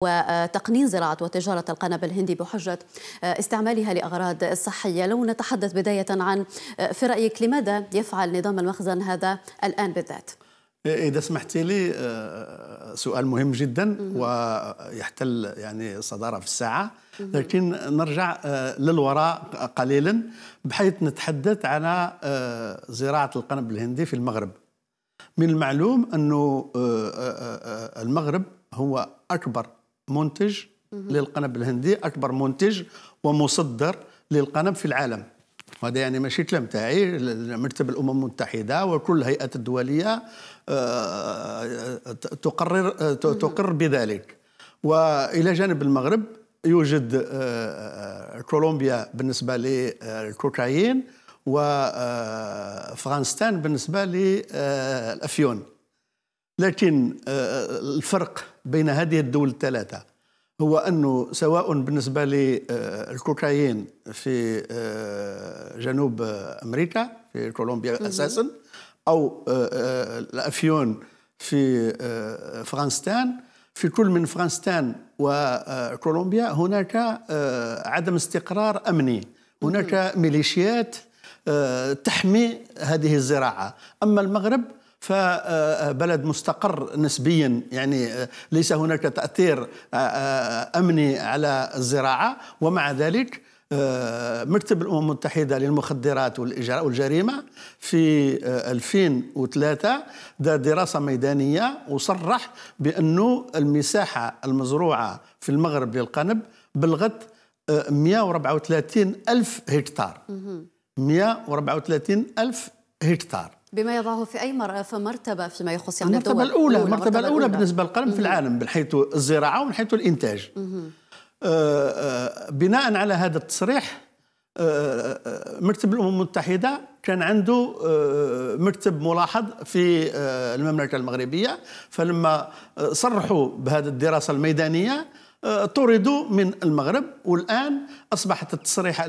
وتقنين زراعة وتجارة القنب الهندي بحجة استعمالها لأغراض صحية. لو نتحدث بداية عن في رأيك لماذا يفعل نظام المخزن هذا الآن بالذات؟ إذا سمحت لي آه، سؤال مهم جدا ويحتل يعني صدارة في الساعة. لكن نرجع آه، للوراء قليلا بحيث نتحدث على آه، زراعة القنب الهندي في المغرب. من المعلوم أنه المغرب هو أكبر منتج للقنب الهندي أكبر منتج ومصدر للقنب في العالم. وهذا يعني ماشي كلام تاعي مكتب الأمم المتحدة وكل الهيئات الدوليه آه، تقرر تقر بذلك. وإلى جانب المغرب يوجد آه، كولومبيا بالنسبة للكوكايين وفرنستان بالنسبة للأفيون. لكن الفرق بين هذه الدول الثلاثة هو أنه سواء بالنسبة للكوكايين في آه، جنوب أمريكا في كولومبيا أساسا أو آه، آه، الأفيون في فرنستان في كل من فرنستان وكولومبيا هناك عدم استقرار أمني. هناك ميليشيات تحمي هذه الزراعة. أما المغرب فبلد مستقر نسبيا. يعني ليس هناك تأثير أمني على الزراعة. ومع ذلك مكتب الأمم المتحدة للمخدرات والإجراء والجريمة في 2003 دار دراسة ميدانية وصرح بأنه المساحة المزروعة في المغرب للقنب بلغت 134 ألف هكتار. 134 ألف هكتار. بما يضعه في أي مرتبة فيما يخص يعني المرتبة الأولى المرتبة الأولى, الأولى. بالنسبة للقلم في العالم من حيث الزراعة ومن حيث الإنتاج. آه، آه، بناء على هذا التصريح آه، مكتب الأمم المتحدة كان عنده مكتب ملاحظ في المملكة المغربية فلما صرحوا بهذه الدراسة الميدانية طردوا من المغرب والآن أصبحت التصريح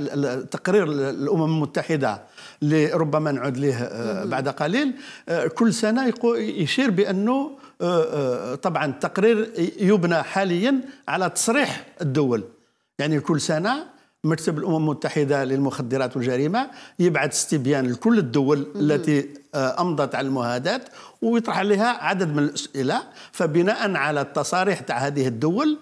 تقرير الامم المتحدة اللي ربما نعود له آه، بعد قليل. آه، كل سنة يشير بأنه آه، طبعا التقرير يبنى حاليا على تصريح الدول. يعني كل سنة مكتب الأمم المتحدة للمخدرات والجريمة يبعث استبيان لكل الدول التي أمضت على المهادات ويطرح عليها عدد من الأسئلة فبناء على التصاريح تاع هذه الدول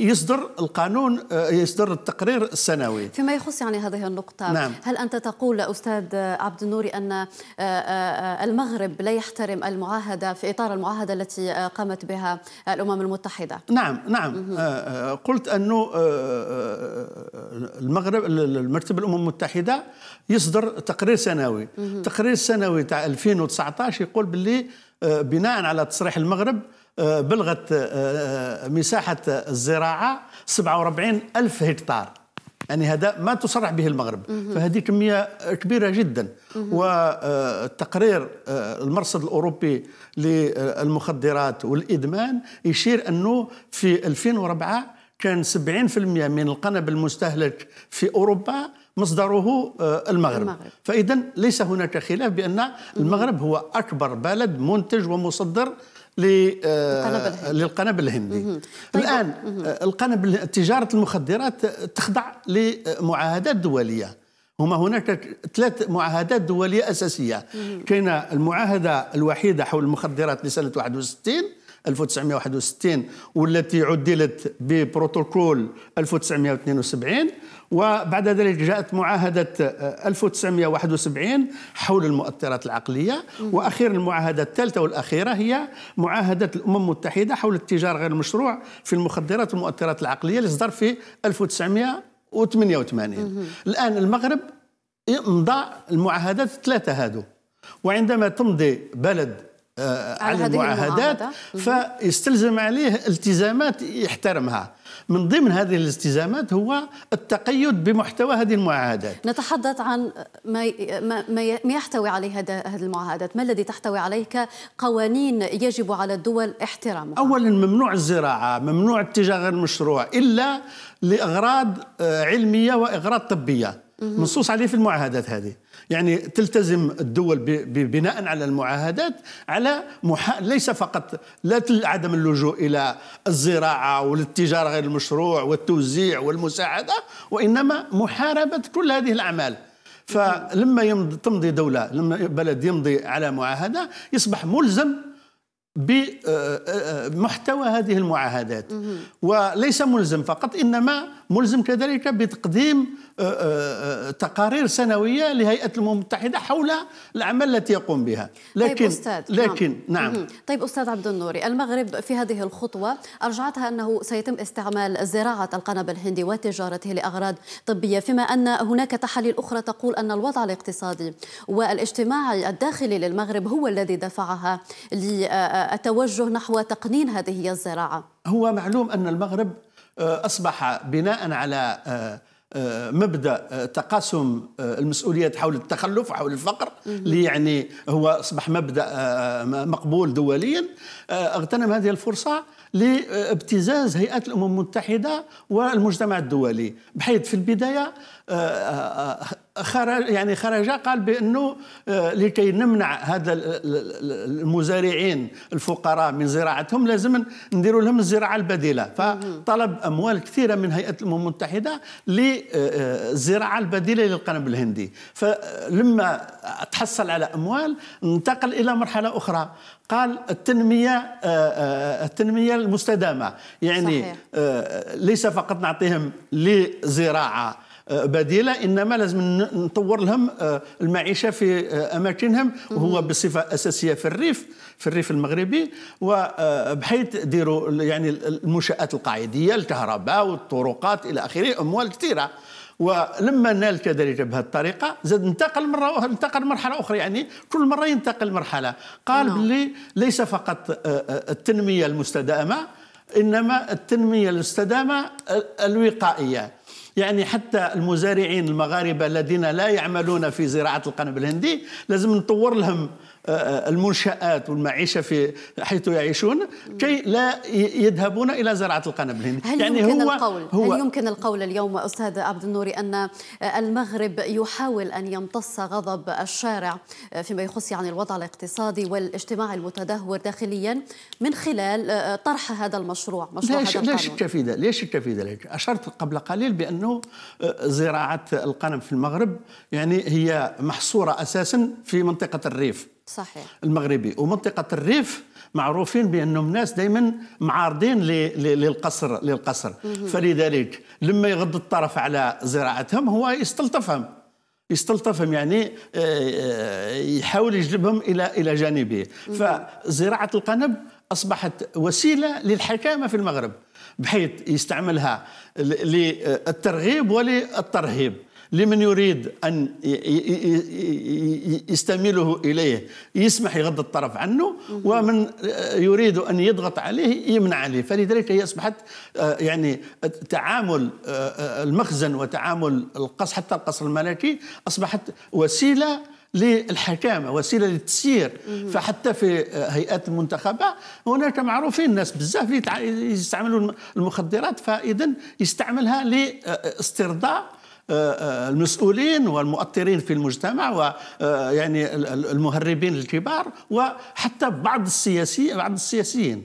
يصدر القانون يصدر التقرير السنوي. فيما يخص يعني هذه النقطة نعم. هل أنت تقول أستاذ عبد النوري أن آه، آه، المغرب لا يحترم المعاهدة في إطار المعاهدة التي قامت بها الأمم المتحدة؟ نعم نعم. آه، قلت أنه المغرب المكتب الأمم المتحدة يصدر تقرير سنوي. التقرير السنوي تاع 2019 يقول باللي آه، بناء على تصريح المغرب آه، بلغت آه، مساحة الزراعة 47 ألف هكتار. يعني هذا ما تصرح به المغرب. فهذه كمية كبيرة جدا. والتقرير المرصد الأوروبي للمخدرات والإدمان يشير أنه في 2004 كان 70% من القنب المستهلك في أوروبا مصدره آه، المغرب, المغرب. فإذا ليس هناك خلاف بأن المغرب هو أكبر بلد منتج ومصدر آه، للقنب الهندي. طيب. الآن آه، القنب تجارة المخدرات تخضع لمعاهدات دولية. هما هناك ثلاث معاهدات دولية أساسية. كاين المعاهدة الوحيدة حول المخدرات لسنة 61 1961 والتي عدلت ببروتوكول 1972 وبعد ذلك جاءت معاهدة 1971 حول المؤثرات العقلية. وأخيرا المعاهدة الثالثة والأخيرة هي معاهدة الأمم المتحدة حول التجارة غير المشروع في المخدرات والمؤثرات العقلية اللي صدر في 1988 الآن المغرب مضى المعاهدات الثلاثة هذو وعندما تمضي بلد آه، على المعاهدات فيستلزم عليه التزامات يحترمها. من ضمن هذه الالتزامات هو التقيد بمحتوى هذه المعاهدات. نتحدث عن ما ما يحتوي عليه هذه المعاهدات. ما الذي تحتوي عليه كقوانين يجب على الدول احترامها؟ اولا ممنوع الزراعة ممنوع التجاره غير المشروع إلا لإغراض آه، علمية وإغراض طبية. منصوص عليه في المعاهدات هذه. يعني تلتزم الدول بناء على المعاهدات على محا... ليس فقط لا عدم اللجوء إلى الزراعة والتجارة غير المشروع والتوزيع والمساعدة وإنما محاربة كل هذه الأعمال. فلما يمضي تمضي دولة لما بلد يمضي على معاهدة يصبح ملزم بمحتوى هذه المعاهدات. وليس ملزم فقط إنما ملزم كذلك بتقديم آه، آه، آه، تقارير سنوية لهيئة الامم المتحدة حول الاعمال التي يقوم بها لكن طيب أستاذ. لكن نعم, نعم. طيب أستاذ عبد النوري المغرب في هذه الخطوة أرجعتها أنه سيتم استعمال زراعة القنب الهندي وتجارته لأغراض طبية فيما أن هناك تحاليل أخرى تقول أن الوضع الاقتصادي والاجتماعي الداخلي للمغرب هو الذي دفعها للتوجه نحو تقنين هذه الزراعة هو معلوم أن المغرب أصبح بناء على آه، مبدأ آه، تقاسم آه، المسؤوليات حول التخلف وحول الفقر اللي يعني هو أصبح مبدأ مقبول دوليا. اغتنم هذه الفرصة لابتزاز هيئات الأمم المتحدة والمجتمع الدولي. بحيث في البداية خرج يعني خرج قال بأنه آه، لكي نمنع هذا المزارعين الفقراء من زراعتهم لازم نديروا لهم الزراعة البديلة. فطلب أموال كثيرة من هيئة الأمم المتحدة للزراعه البديلة للقنب الهندي. فلما تحصل على أموال انتقل إلى مرحلة أخرى. قال التنمية آه، آه، التنمية المستدامة. يعني صحيح. ليس فقط نعطيهم لزراعة بديلة إنما لازم نطور لهم آه، المعيشة في آه، أماكنهم وهو بصفة أساسية في الريف في الريف المغربي وبحيث ديروا يعني المنشآت القاعدية الكهرباء والطرقات إلى آخره أموال كثيرة. ولما نال كذلك بهذه الطريقة زاد انتقل مرة انتقل مرحلة أخرى يعني كل مرة ينتقل مرحلة. قال نعم. باللي ليس فقط آه، التنمية المستدامة إنما التنمية المستدامة الوقائية. يعني حتى المزارعين المغاربة الذين لا يعملون في زراعة القنب الهندي لازم نطور لهم المنشآت والمعيشة في حيث يعيشون كي لا يذهبون إلى زراعة القنب الهندي هل يعني يمكن هو القول هو هل يمكن القول اليوم أستاذ عبد النوري أن المغرب يحاول أن يمتص غضب الشارع فيما يخص يعني الوضع الاقتصادي والاجتماعي المتدهور داخليا من خلال طرح هذا المشروع مشروع ليش هذا لا شك في ذلك ليش شك في ذلك. أشرت قبل قليل بأنه زراعة القنب في المغرب يعني هي محصورة أساسا في منطقة الريف. صحيح. المغربي. ومنطقة الريف معروفين بأنهم ناس دائما معارضين للقصر للقصر. فلذلك لما يغض الطرف على زراعتهم هو يستلطفهم. يستلطفهم يعني آه، آه، يحاول يجلبهم إلى إلى جانبه. فزراعة القنب أصبحت وسيلة للحكامة في المغرب بحيث يستعملها للترغيب وللترهيب. لمن يريد أن يستميله إليه يسمح يغض الطرف عنه ومن يريد أن يضغط عليه يمنع عليه. فلذلك هي أصبحت آه، يعني تعامل آه، المخزن وتعامل القصر حتى القصر الملكي أصبحت وسيلة للحكامة وسيلة للتسيير. فحتى في هيئات المنتخبة هناك معروفين الناس بزاف يستعملوا المخدرات فإذا يستعملها لاسترضاء آه، آه، المسؤولين والمؤطرين في المجتمع ويعني آه، المهربين الكبار وحتى بعض السياسيين بعض السياسيين.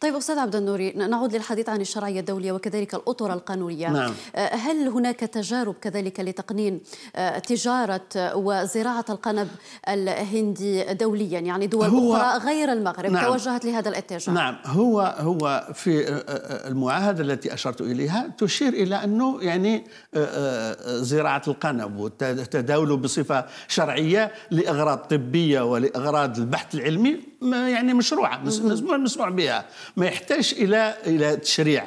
طيب أستاذ عبد النوري نعود للحديث عن الشرعية الدولية وكذلك الأطر القانونية. نعم. هل هناك تجارب كذلك لتقنين تجارة وزراعة القنب الهندي دوليا يعني دول هو أخرى غير المغرب نعم. توجهت لهذا الاتجاه؟ نعم. هو هو في المعاهدة التي أشرت إليها تشير إلى أنه يعني زراعة القنب وتداوله بصفة شرعية لأغراض طبية ولأغراض البحث العلمي يعني مشروعة مسموع بها. ما يحتاج إلى إلى تشريع.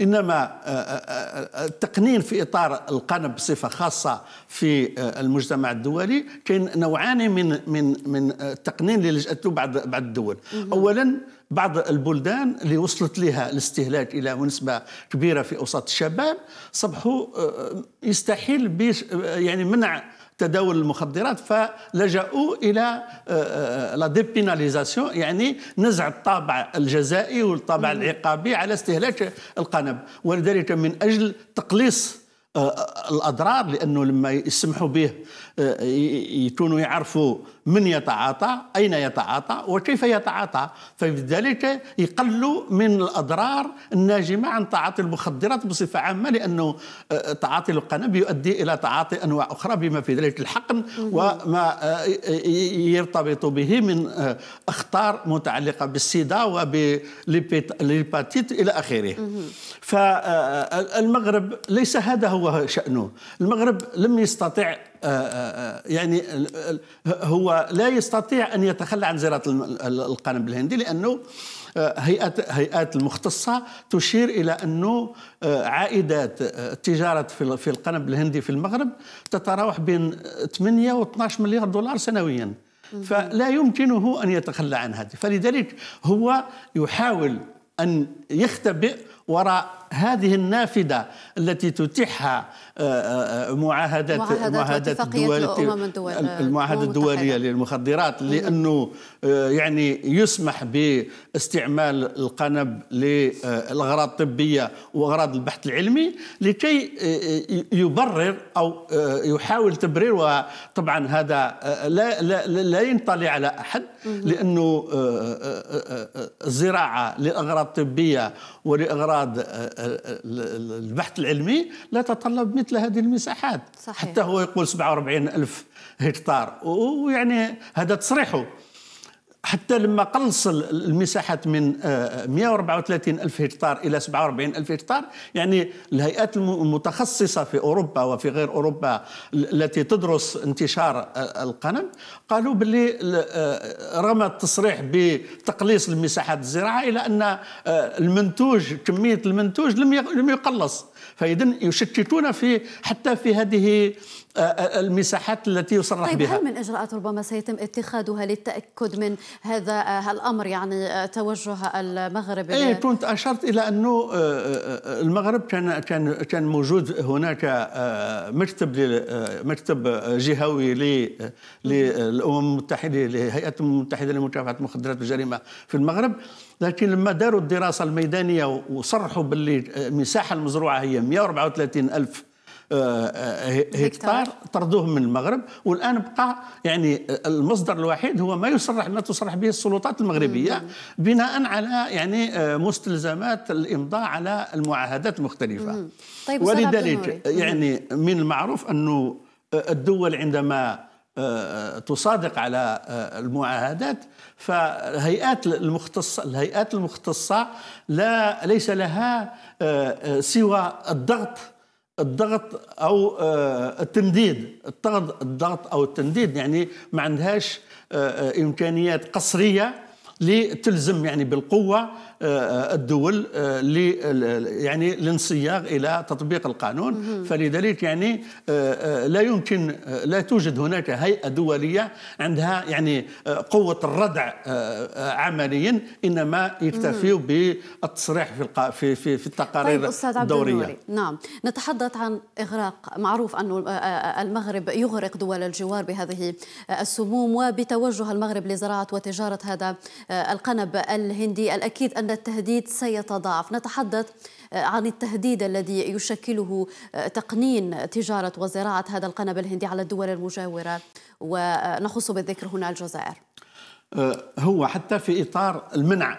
إنما آه، آه، آه، التقنين في إطار القنب بصفة خاصة في المجتمع الدولي كاين نوعان من من من التقنين اللي لجأت له بعض بعض الدول. اولا بعض البلدان اللي وصلت لها الاستهلاك إلى نسبه كبيرة في أوساط الشباب صبحوا يستحيل يعني منع تداول المخدرات فلجأوا إلى آه، آه، لا ديبيناليزاسيون يعني نزع الطابع الجزائي والطابع العقابي على استهلاك القنب. ولذلك من أجل تقليص الأضرار لأنه لما يسمحوا به يكونوا يعرفوا من يتعاطى أين يتعاطى وكيف يتعاطى؟ فبذلك يقلوا من الأضرار الناجمة عن تعاطي المخدرات بصفة عامة لأنه آه، تعاطي القنب يؤدي إلى تعاطي أنواع أخرى بما في ذلك الحقن وما آه، يرتبط به من آه، أخطار متعلقة بالسيدا وبالهيباتيت إلى آخره. فالمغرب ليس هذا هو شأنه. المغرب لم يستطع يعني هو لا يستطيع أن يتخلى عن زراعه القنب الهندي لأنه هيئات هيئات المختصة تشير إلى أنه عائدات التجارة في القنب الهندي في المغرب تتراوح بين 8 و 12 مليار دولار سنويا. فلا يمكنه أن يتخلى عن هذه. فلذلك هو يحاول أن يختبئ وراء هذه النافذة التي تتيحها آه، آه، معاهدات معاهدات الدول المعاهدة الدولية للمخدرات لأنه آه، يعني يسمح باستعمال القنب للأغراض الطبية وأغراض البحث العلمي لكي يبرر أو يحاول تبرير وطبعا هذا لا, لا, لا ينطلي على أحد لأنه الزراعة للأغراض الطبية ولأغراض البحث العلمي لا تتطلب مثل هذه المساحات. صحيح. حتى هو يقول 47 ألف هكتار. ويعني هذا تصريحه. حتى لما قلص المساحات من 134 آه، ألف هكتار إلى 47 ألف هكتار يعني الهيئات المتخصصة في أوروبا وفي غير أوروبا التي تدرس انتشار آه، القنم قالوا باللي آه، رغم التصريح بتقليص المساحات الزراعة إلى أن المنتوج كمية المنتوج لم يقلص فإذا يشككون في حتى في هذه المساحات التي يصرح طيب بها. هل من إجراءات ربما سيتم اتخاذها للتأكد من هذا آه، الامر يعني توجه المغرب إيه كنت أشرت إلى أنه المغرب كان كان كان موجود هناك مكتب مكتب جهوي للأمم المتحدة لهيئة الأمم المتحدة لمكافحة المخدرات والجريمه في المغرب لكن لما داروا الدراسة الميدانية وصرحوا باللي المساحة المزروعة هي 134 الف آه، آه، هكتار طردوه من المغرب والآن بقى يعني المصدر الوحيد هو ما يصرح ما تصرح به السلطات المغربية بناء على يعني آه، مستلزمات الإمضاء على المعاهدات المختلفة. طيب ولذلك يعني من المعروف أنه الدول عندما تصادق على المعاهدات فالهيئات المختصة الهيئات المختصة لا ليس لها سوى الضغط الضغط أو آه، التنديد الضغط أو التنديد يعني ما عندهاش آه، آه، إمكانيات قصرية لتلزم يعني بالقوة الدول آه، يعني للانصياغ إلى تطبيق القانون. فلذلك يعني آه، لا يمكن لا توجد هناك هيئة دولية عندها يعني قوة الردع عمليا إنما يكتفي بالتصريح في في في, في التقارير طيب الدورية. نعم. نتحدث عن إغراق معروف ان المغرب يغرق دول الجوار بهذه السموم وبتوجه المغرب لزراعة وتجارة هذا القنب الهندي. الأكيد أن التهديد سيتضاعف. نتحدث آه، عن التهديد الذي يشكله آه، تقنين تجارة وزراعة هذا القنب الهندي على الدول المجاورة. ونخص بالذكر هنا الجزائر. آه، هو حتى في إطار المنع.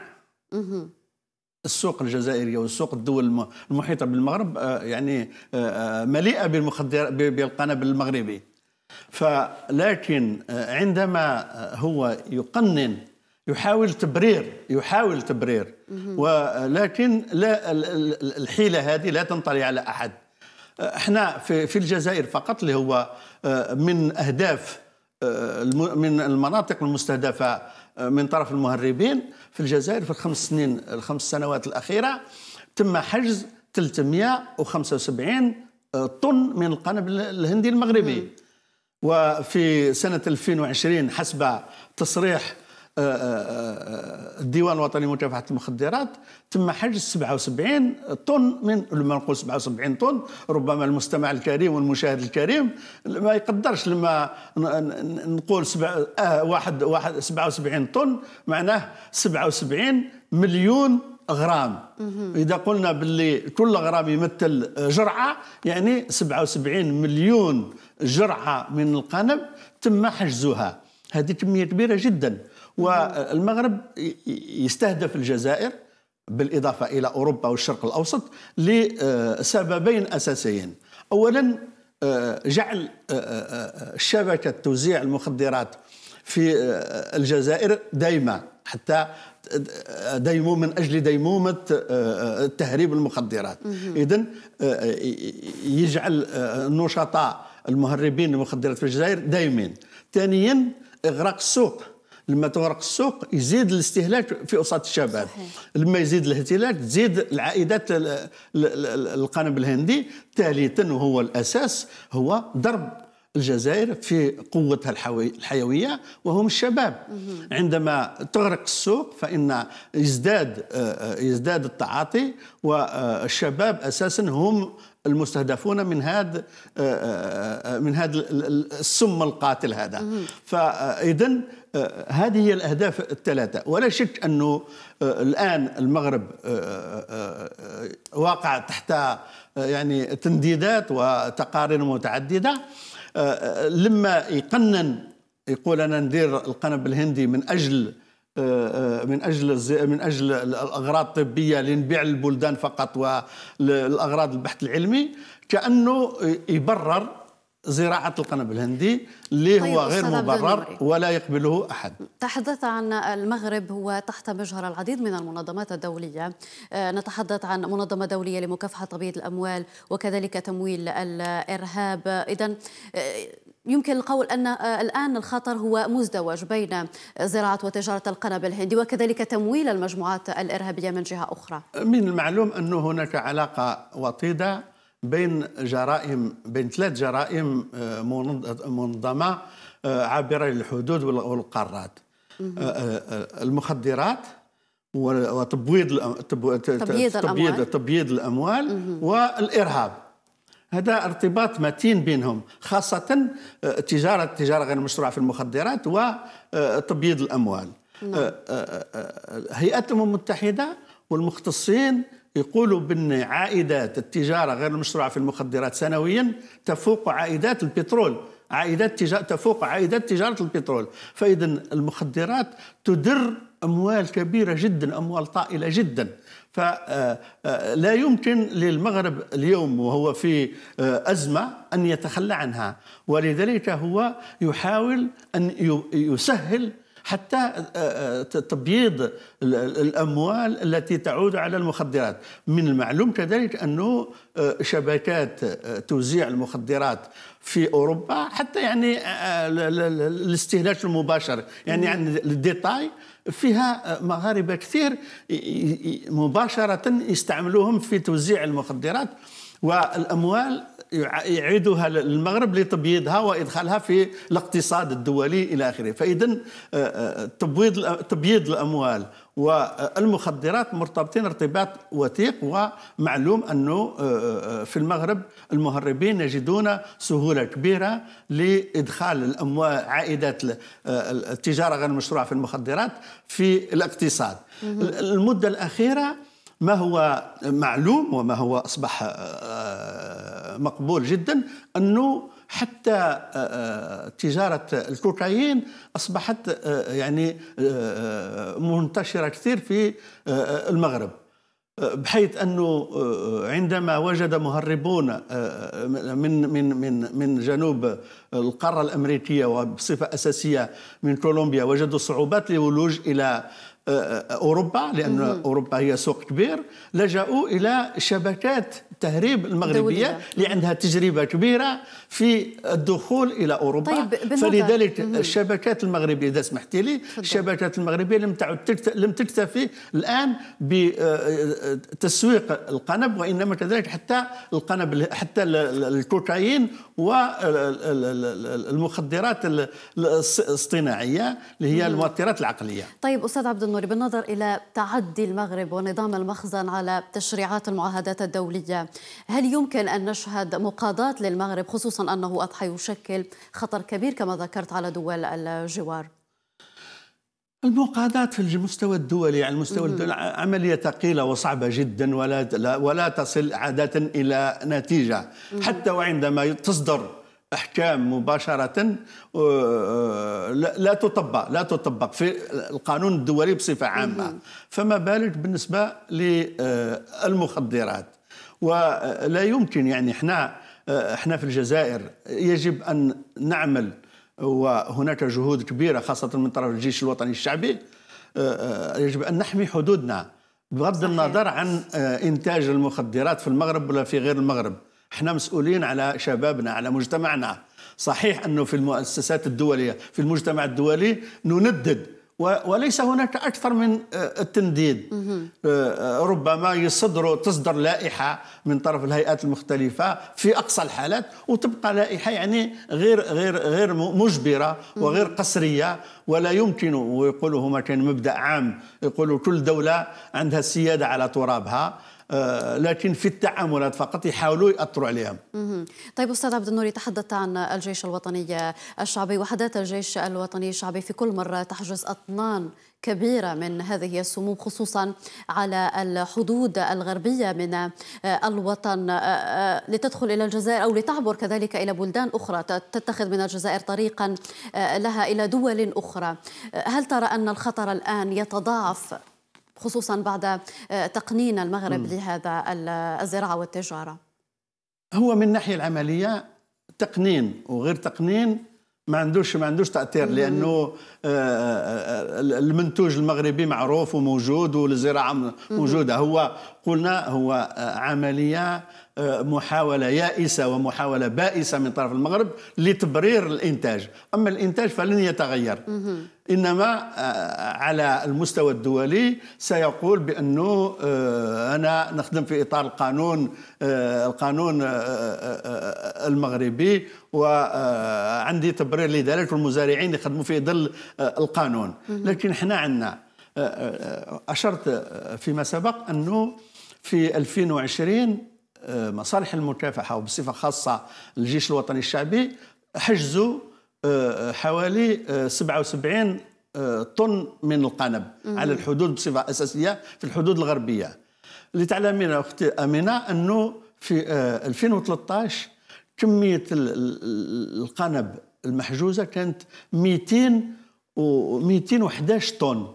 السوق الجزائرية والسوق الدول المحيطة بالمغرب يعني مليئة بالمخدر بالقنب المغربي. فلكن عندما هو يقنن يحاول تبرير يحاول تبرير. ولكن لا الحيلة هذه لا تنطلي على أحد. إحنا في في الجزائر فقط اللي هو آه، من أهداف آه، من المناطق المستهدفة آه، من طرف المهربين. في الجزائر في الخمس سنين الخمس سنوات الأخيرة تم حجز 375 طن من القنب الهندي المغربي. وفي سنة 2020 حسب تصريح الديوان الوطني لمكافحه المخدرات. تم حجز 77 طن من لما نقول 77 طن ربما المستمع الكريم والمشاهد الكريم ما يقدرش لما نقول سبع آه واحد واحد 77 طن معناه 77 مليون غرام. إذا قلنا باللي كل غرام يمثل جرعة يعني 77 مليون جرعة من القنب تم حجزها. هذه كمية كبيرة جدا. والمغرب يستهدف الجزائر بالإضافة إلى أوروبا والشرق الأوسط لسببين أساسيين. اولا جعل شبكة توزيع المخدرات في الجزائر دائمه حتى ديمو من أجل ديمومة تهريب المخدرات. اذا يجعل النشطاء المهربين المخدرات في الجزائر دايمين. ثانيا إغراق السوق. لما تغرق السوق يزيد الاستهلاك في أوساط الشباب. صحيح. لما يزيد الاستهلاك تزيد العائدات القنب الهندي. ثالثا وهو الأساس هو ضرب الجزائر في قوتها الحيوية وهم الشباب. عندما تغرق السوق فإن يزداد آه، يزداد التعاطي والشباب أساسا هم المستهدفون من هذا آه، آه، من هذا السم القاتل هذا. فاذا هذه هي الأهداف الثلاثة. ولا شك أنه الآن المغرب واقع تحت يعني تنديدات وتقارير متعددة. لما يقنن يقول أنا ندير القنب الهندي من أجل من أجل من أجل الأغراض الطبيه لنبيع للبلدان فقط والأغراض البحث العلمي كأنه يبرر زراعة القنب الهندي اللي طيب هو غير مبرر ولا يقبله أحد. تحدث عن المغرب هو تحت مجهر العديد من المنظمات الدولية. آه، نتحدث عن منظمة دولية لمكافحة تبييض الأموال وكذلك تمويل الإرهاب. إذا آه، يمكن القول أن آه، الآن الخطر هو مزدوج بين زراعة وتجارة القنب الهندي وكذلك تمويل المجموعات الإرهابية من جهة أخرى. من المعلوم أن هناك علاقة وطيدة بين جرائم بين ثلاث جرائم آه، منظمة آه، عابرة للحدود والقارات. آه، المخدرات وتبويض تبييض الأموال. تبييض الأموال والإرهاب. هذا ارتباط متين بينهم خاصة تجارة التجارة غير المشروعة في المخدرات وتبييض الأموال نعم. هيئة الأمم المتحدة والمختصين يقولوا بأن عائدات التجارة غير المشروعه في المخدرات سنويا تفوق عائدات البترول عائدات تجارة تفوق عائدات تجارة البترول. فاذا المخدرات تدر أموال كبيرة جدا أموال طائلة جدا. فلا آه، آه، يمكن للمغرب اليوم وهو في آه، أزمة أن يتخلى عنها. ولذلك هو يحاول أن يسهل حتى آه، آه، تبييض الأموال التي تعود على المخدرات. من المعلوم كذلك أنه آه، شبكات توزيع المخدرات في أوروبا حتى يعني الاستهلاك المباشر يعني عن الديتاي فيها مغاربة كثير مباشرة يستعملوهم في توزيع المخدرات. والأموال يعيدها للمغرب لتبييضها وإدخالها في الاقتصاد الدولي إلى آخره، فاذا آه، آه، تبييض تبييض الأموال والمخدرات مرتبطين ارتباط وثيق ومعلوم أنه آه، في المغرب المهربين يجدون سهولة كبيرة لإدخال الاموال عائدات التجارة غير المشروعه في المخدرات في الاقتصاد. المدة الأخيرة ما هو معلوم وما هو أصبح مقبول جدا أنه حتى آه، آه، تجارة الكوكايين أصبحت يعني منتشرة كثير في المغرب. بحيث أنه عندما وجد مهربون من من من من جنوب القارة الأمريكية وبصفة أساسية من كولومبيا وجدوا صعوبات للولوج إلى أوروبا لأن أوروبا هي سوق كبير. لجأوا إلى شبكات التهريب المغربية اللي عندها تجربة كبيرة في الدخول إلى أوروبا. طيب فلذلك الشبكات المغربية إذا سمحت لي الشبكات المغربية لم تعد لم تكتفي الآن بتسويق القنب وإنما كذلك حتى القنب حتى الكوكايين والمخدرات الاصطناعية اللي هي المؤثرات العقلية. طيب أستاذ عبد النوري بالنظر إلى تعدي المغرب ونظام المخزن على تشريعات المعاهدات الدولية هل يمكن أن نشهد مقاضاة للمغرب خصوصا أنه أضحى يشكل خطر كبير كما ذكرت على دول الجوار؟ المقاضاة في المستوى الدولي على المستوى الدولي عملية ثقيلة وصعبة جدا ولا ولا تصل عادة إلى نتيجة. حتى وعندما تصدر أحكام مباشرة آه، لا تطبق لا تطبق في القانون الدولي بصفة عامة. فما بالك بالنسبة للمخدرات؟ ولا يمكن يعني إحنا إحنا في الجزائر يجب أن نعمل وهناك جهود كبيرة خاصة من طرف الجيش الوطني الشعبي. آه، يجب أن نحمي حدودنا بغض صحيح. النظر عن إنتاج المخدرات في المغرب ولا في غير المغرب. إحنا مسؤولين على شبابنا على مجتمعنا. صحيح أنه في المؤسسات الدولية في المجتمع الدولي نندد وليس هناك أكثر من آه، التنديد آه، آه، ربما يصدروا تصدر لائحة من طرف الهيئات المختلفة في أقصى الحالات وتبقى لائحة يعني غير غير غير مجبرة وغير قسرية. ولا يمكن ويقولوا هما كان مبدأ عام يقولوا كل دولة عندها السيادة على ترابها. لكن في التعاملات فقط يحاولوا يأثروا عليهم. طيب أستاذ عبد النوري تحدثت عن الجيش الوطني الشعبي وحدات الجيش الوطني الشعبي في كل مرة تحجز أطنان كبيرة من هذه السموم خصوصا على الحدود الغربية من الوطن لتدخل إلى الجزائر أو لتعبر كذلك إلى بلدان أخرى تتخذ من الجزائر طريقا لها إلى دول أخرى هل ترى أن الخطر الآن يتضاعف خصوصا بعد آه، تقنين المغرب م. لهذا الزراعة والتجارة. هو من الناحية العملية تقنين وغير تقنين ما عندوش ما عندوش تأثير لأنه آه، آه، المنتوج المغربي معروف وموجود والزراعة موجودة. هو قلنا هو عملية محاولة يائسة ومحاولة بائسة من طرف المغرب لتبرير الإنتاج. أما الإنتاج فلن يتغير. إنما آه، على المستوى الدولي سيقول بأنه آه، أنا نخدم في إطار القانون آه، القانون المغربي وعندي تبرير لذلك والمزارعين يخدموا في ظل القانون. لكن إحنا عندنا أشرت فيما سبق أنه في 2020 مصالح المكافحة وبصفة خاصة الجيش الوطني الشعبي حجزوا آه، حوالي 77 آه، آه، طن من القنب على الحدود بصفة أساسية في الحدود الغربية. لتعلمين أختي أمينة أنه في 2013 كمية القنب المحجوزة كانت 200 و 211 طن.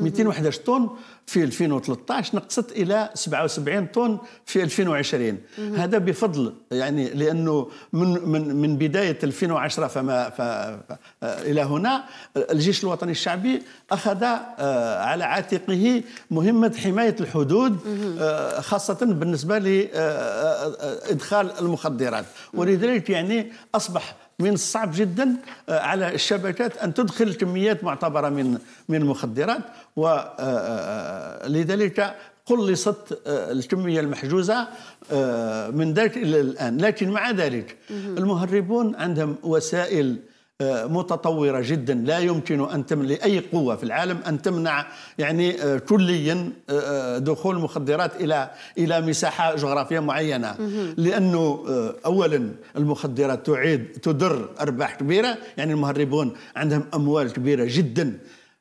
211 طن في 2013 نقصت إلى 77 طن في 2020 هذا بفضل يعني لأنه من من من بداية 2010 فما ف إلى هنا الجيش الوطني الشعبي أخذ آه، على عاتقه مهمة حماية الحدود آه، خاصة بالنسبة لادخال آه، المخدرات. ولذلك يعني أصبح من الصعب جدا آه، على الشبكات أن تدخل كميات معتبره من من المخدرات ولذلك آه، آه، قلصت الكمية المحجوزة من ذلك إلى الآن. لكن مع ذلك المهربون عندهم وسائل متطورة جدا. لا يمكن أن تمنع لأي قوة في العالم أن تمنع يعني آه، كليا آه، آه، دخول المخدرات إلى إلى مساحة جغرافية معينة. لأنه أولا المخدرات تعيد تدر أرباح كبيرة. يعني المهربون عندهم أموال كبيرة جدا.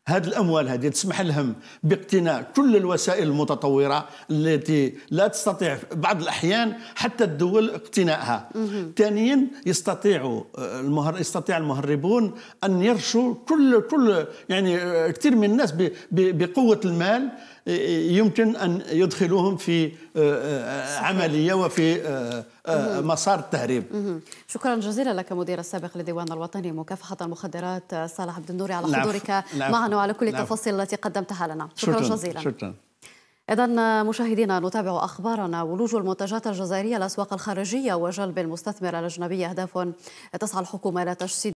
هذه الأموال هذه تسمح لهم باقتناء كل الوسائل المتطورة التي لا تستطيع بعض الأحيان حتى الدول اقتنائها. ثانيا يستطيع المهر يستطيع المهربون أن يرشوا كل كل يعني كثير من الناس بقوة المال يمكن أن يدخلوهم في آه، آه، عملية وفي آه، مسار التهريب. شكرا جزيلا لك مدير السابق للديوان الوطني مكافحة المخدرات صالح عبد النوري على حضورك معنا وعلى كل التفاصيل التي قدمتها لنا. شكرا, شكرا جزيلا. شكرا. إذا مشاهدينا نتابع أخبارنا ولوج المنتجات الجزائرية الأسواق الخارجية وجلب المستثمر الأجنبي أهداف تسعى الحكومة إلى تجسيد